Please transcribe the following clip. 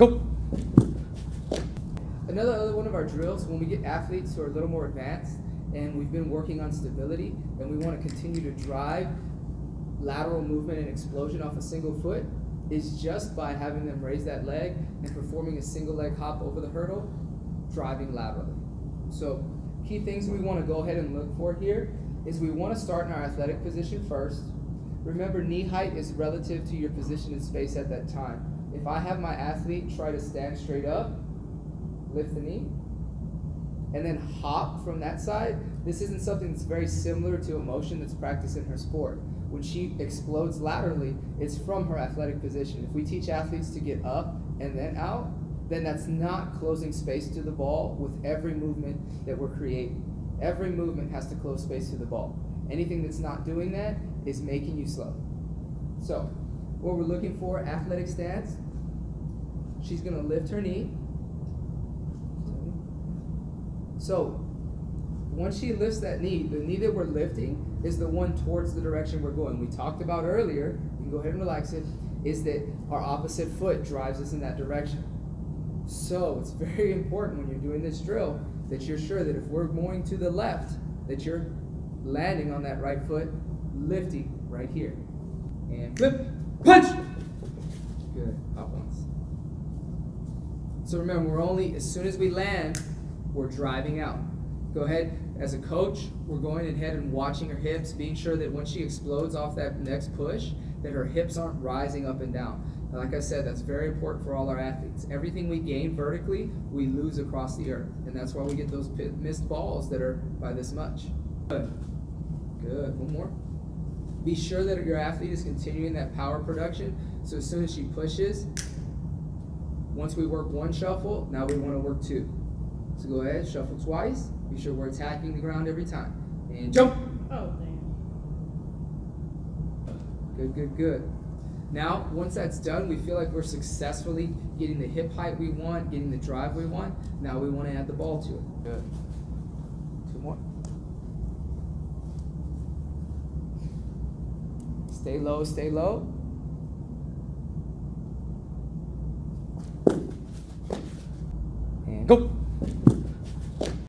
go. Another other one of our drills, when we get athletes who are a little more advanced and we've been working on stability and we want to continue to drive lateral movement and explosion off a single foot, is just by having them raise that leg and performing a single leg hop over the hurdle, driving laterally. So key things we want to go ahead and look for here is we want to start in our athletic position first. Remember knee height is relative to your position in space at that time. If I have my athlete try to stand straight up, lift the knee, and then hop from that side, this isn't something that's very similar to a motion that's practiced in her sport. When she explodes laterally, it's from her athletic position. If we teach athletes to get up and then out, then that's not closing space to the ball with every movement that we're creating. Every movement has to close space to the ball. Anything that's not doing that is making you slow. So, what we're looking for, athletic stance, she's gonna lift her knee, so once she lifts that knee, the knee that we're lifting is the one towards the direction we're going. We talked about earlier, you can go ahead and relax it, is that our opposite foot drives us in that direction. So it's very important when you're doing this drill that you're sure that if we're going to the left, that you're landing on that right foot, lifting right here. And flip, punch! Good. So remember, we're only, as soon as we land, we're driving out. Go ahead, as a coach, we're going ahead and watching her hips, being sure that when she explodes off that next push, that her hips aren't rising up and down. like I said, that's very important for all our athletes. Everything we gain vertically, we lose across the earth. And that's why we get those missed balls that are by this much. Good. Good. One more. Be sure that your athlete is continuing that power production. So as soon as she pushes, once we work one shuffle, now we want to work two. So go ahead, shuffle twice. Be sure we're attacking the ground every time. And jump. Oh, damn. Good, good, good. Now, once that's done, we feel like we're successfully getting the hip height we want, getting the drive we want. Now we want to add the ball to it. Good. Two more. Stay low, stay low. gốc